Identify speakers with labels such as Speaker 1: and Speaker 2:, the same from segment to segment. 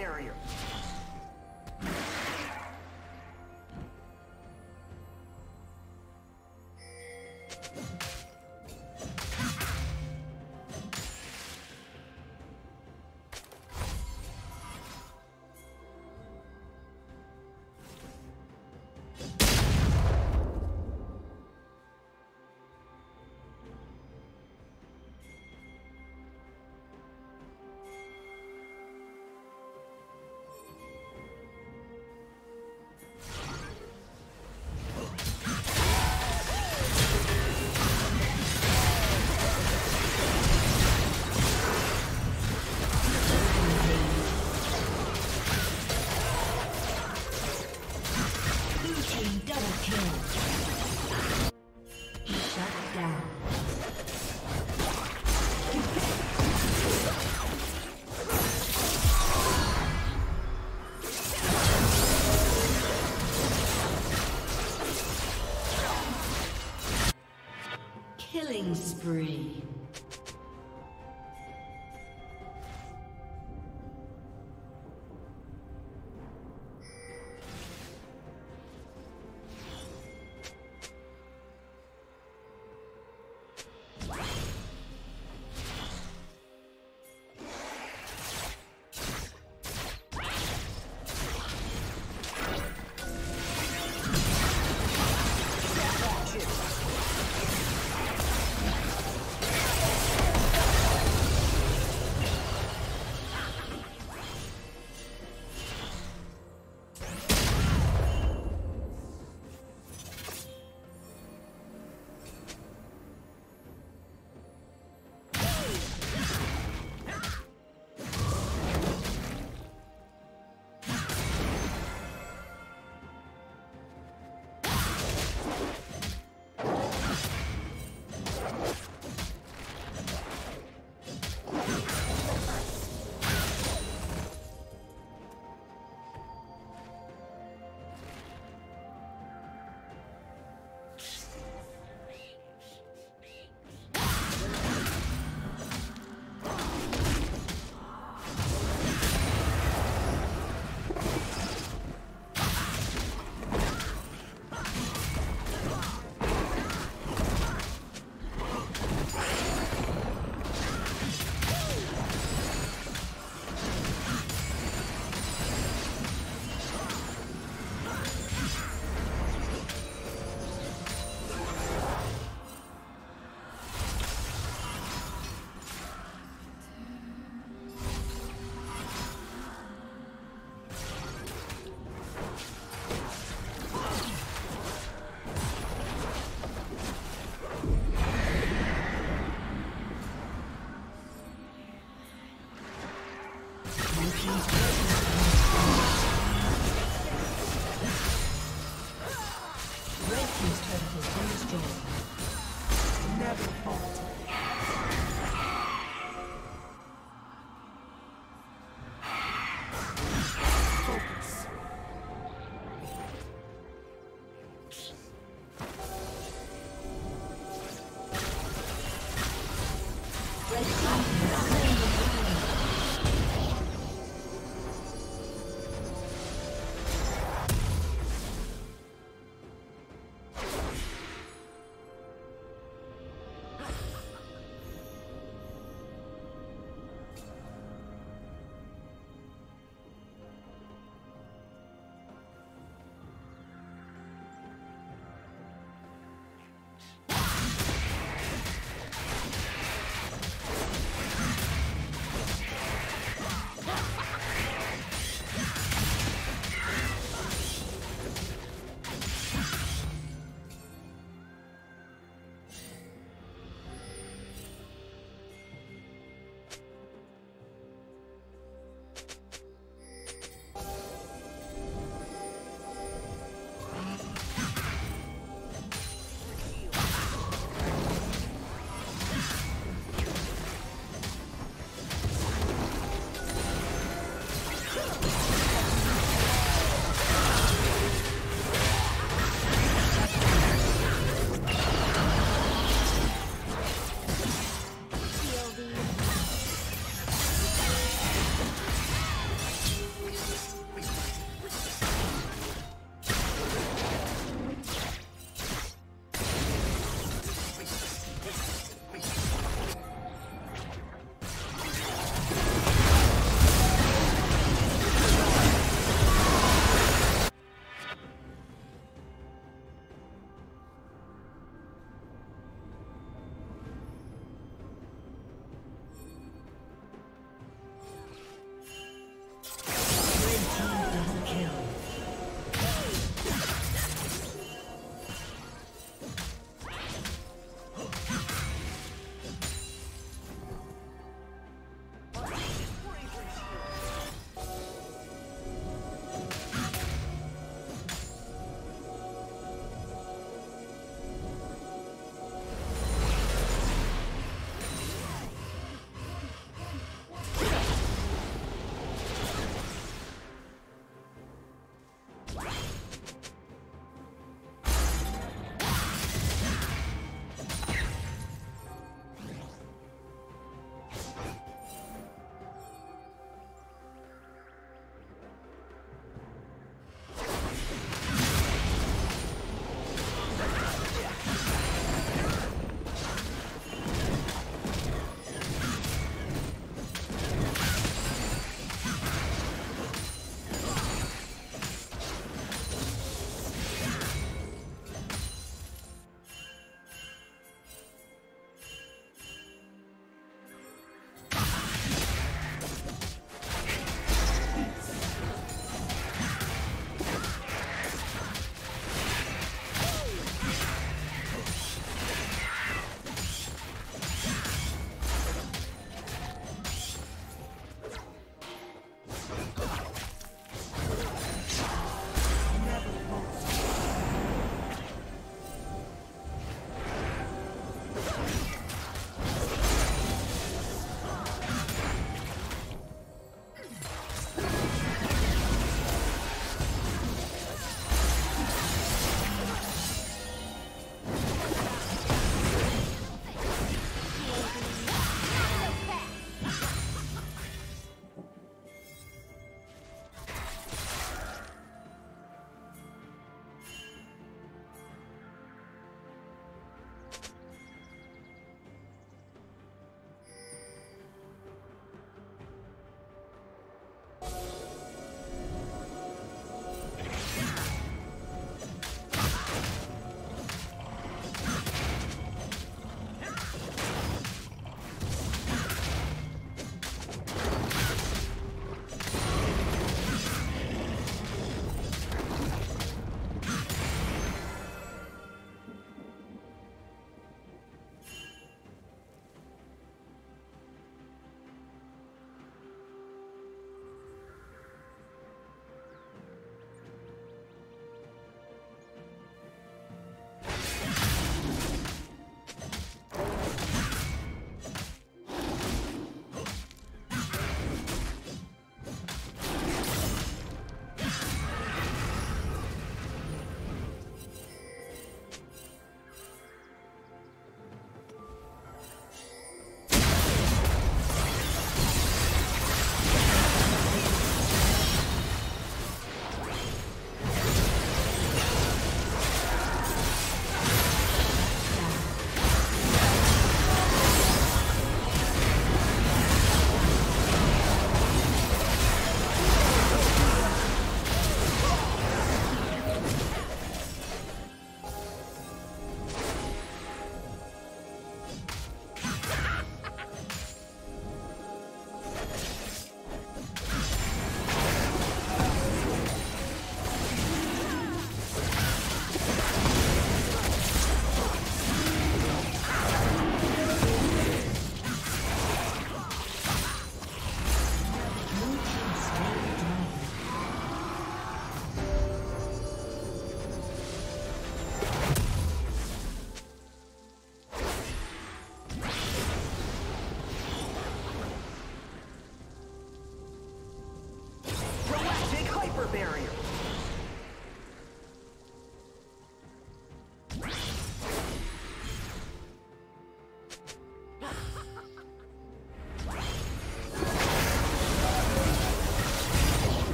Speaker 1: barrier. Spree.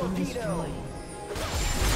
Speaker 1: Torpedo!